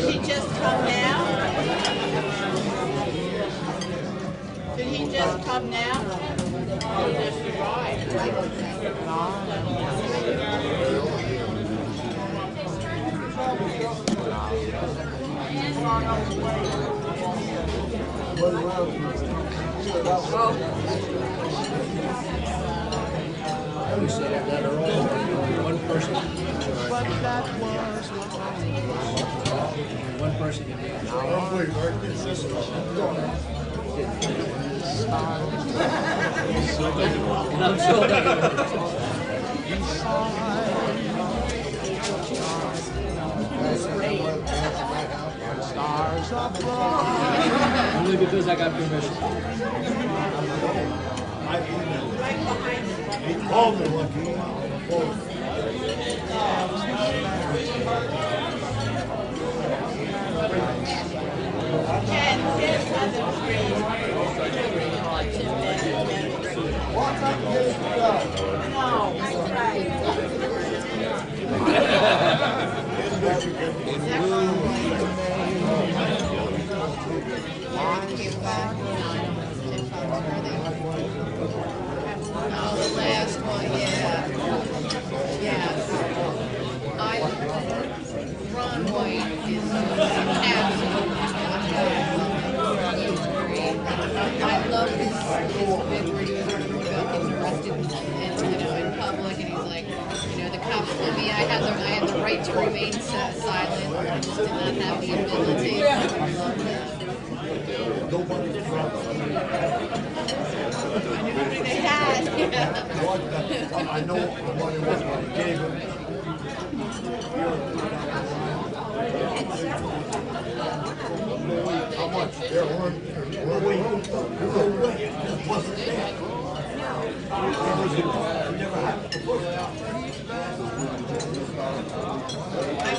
Did he just come now? Did he just come now? Oh, just arrived. We said it that earlier. One person. One person can be an hour. And I'm still Only because I got permission. He called me one Ken, Ken's other three. No, that's right. Oh, the last one, yeah. Yes. I, Ron White is absolutely I love his, bit where he was talking about getting arrested in, you know, in public, and he's like, you know, the cops told me I had the, I had the right to remain silent, and I just did not have the ability. I. I knew who. I know the money was when gave him. How much? There weren't, we're waiting. No way. It wasn't there. It was, it never happened. I've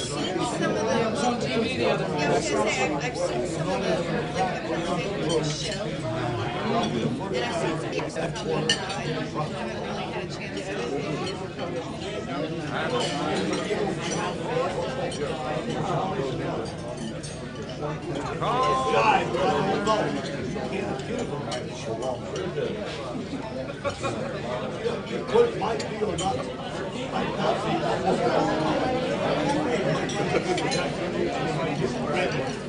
seen some of the. Yeah, I was gonna say, I've, I've seen some of the, like, the first thing with the show. And I've seen some on the I haven't really had a chance to. Guy, it could, might be or not, might not be.